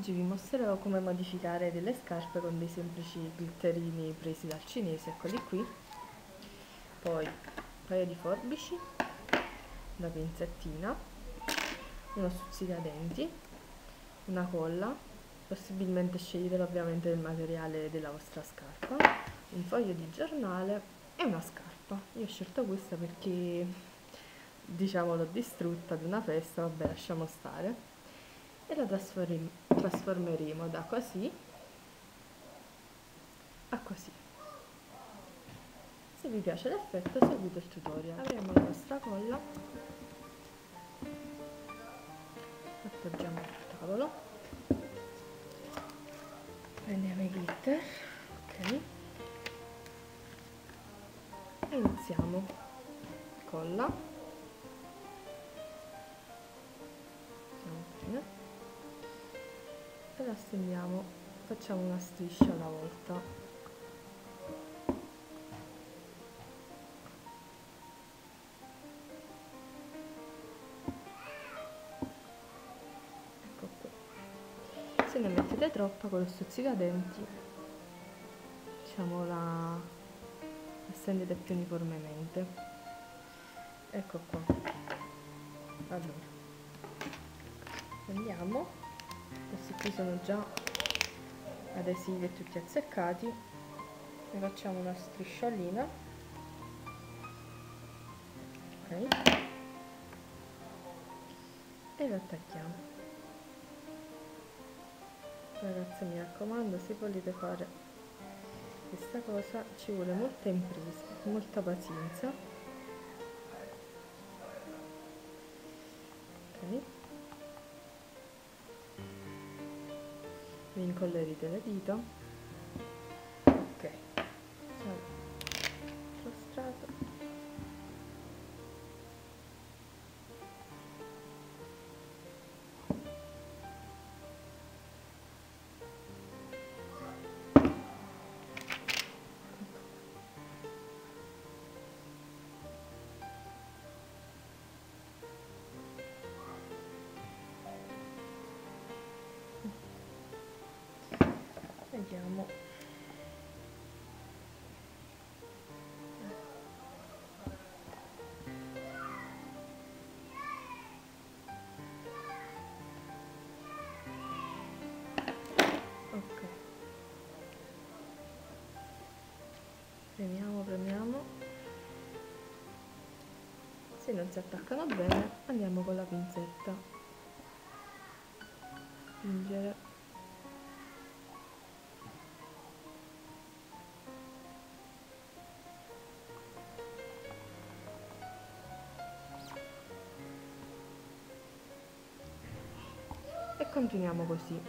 Oggi vi mostrerò come modificare delle scarpe con dei semplici glitterini presi dal cinese, eccoli qui. Poi un paio di forbici, una pinzettina, uno stuzzicadenti, una colla, possibilmente scegliete ovviamente il materiale della vostra scarpa, un foglio di giornale e una scarpa. Io ho scelto questa perché diciamo l'ho distrutta ad una festa, vabbè lasciamo stare e la trasformeremo da così a così. Se vi piace l'effetto seguite il tutorial. Avremo la nostra colla, appoggiamo sul tavolo, prendiamo i glitter, ok, e iniziamo. Colla, e la stendiamo facciamo una striscia alla volta. Ecco qui. Se ne mettete troppa con lo stuzzicadenti diciamo la, la stendete più uniformemente. Ecco qua. Allora andiamo questi qui sono già adesivi e tutti azzeccati. Ne facciamo una strisciolina. Ok. E lo attacchiamo. Ragazzi mi raccomando se volete fare questa cosa ci vuole molta impresa molta pazienza. Ok vi incollerite le dita vediamo. Premiamo premiamo. Se non si attaccano bene andiamo con la pinzetta. Spingere continuiamo così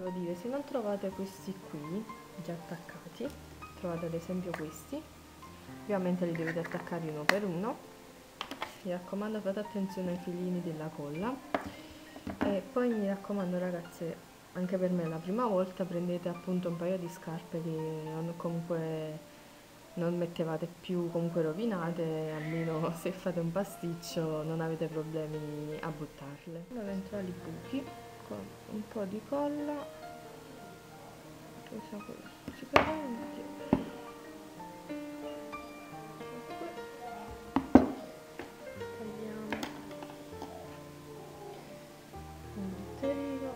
Devo dire, se non trovate questi qui, già attaccati, trovate ad esempio questi, ovviamente li dovete attaccare uno per uno, mi raccomando fate attenzione ai filini della colla, e poi mi raccomando ragazze, anche per me la prima volta prendete appunto un paio di scarpe che comunque non mettevate più comunque rovinate, almeno se fate un pasticcio non avete problemi a buttarle. Eventuali buchi con un po' di colla. Usa questo sicuramente tagliamo. Un ditterino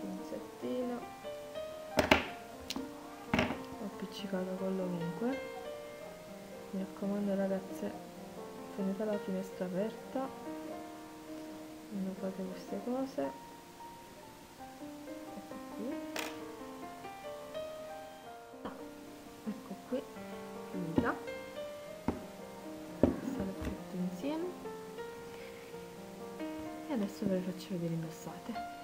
pinzettino. Ho appiccicato collo ovunque mi raccomando ragazze tenete la finestra aperta. Non fate queste cose. Ecco qui. Ah, ecco qui. Finita sale tutto insieme. E adesso ve le faccio vedere indossate